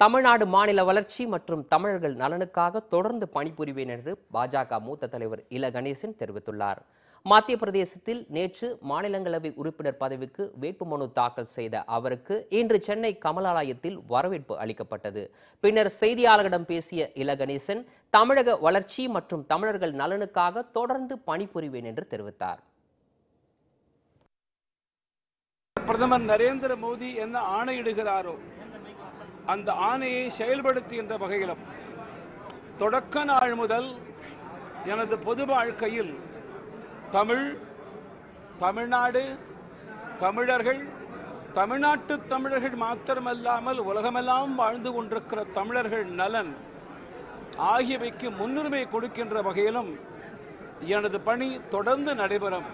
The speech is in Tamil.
தமிழ்நாடு மாநில வளர்ச்சி மற்றும் தமிழர்கள் நலனுக்காக தொடர்ந்து பணிபுரிவேன் என்று பாஜக மூத்த தலைவர் இல கணேசன் தெரிவித்துள்ளார். மத்திய பிரதேசத்தில் நேற்று மாநிலங்களவை உறுப்பினர் பதவிக்கு வேட்புமனு தாக்கல் செய்த அவருக்கு இன்று சென்னை கமலாலயத்தில் வரவேற்பு அளிக்கப்பட்டது. பின்னர் செய்தியாளர்களிடம் பேசிய இல கணேசன் தமிழக வளர்ச்சி மற்றும் தமிழர்கள் நலனுக்காக தொடர்ந்து பணிபுரிவேன் என்று தெரிவித்தார். பிரதமர் நரேந்திர மோடி என்ன ஆணையிடுகிறாரோ அந்த ஆணையை செயல்படுத்துகின்ற வகையிலும் தொடக்க நாள் முதல் எனது பொது வாழ்க்கையில் தமிழ் தமிழ்நாடு தமிழர்கள் தமிழ்நாட்டு தமிழர்கள் மாத்திரமல்லாமல் உலகமெல்லாம் வாழ்ந்து கொண்டிருக்கிற தமிழர்கள் நலன் ஆகியவைக்கு முன்னுரிமை கொடுக்கின்ற வகையிலும் எனது பணி தொடர்ந்து நடைபெறும்.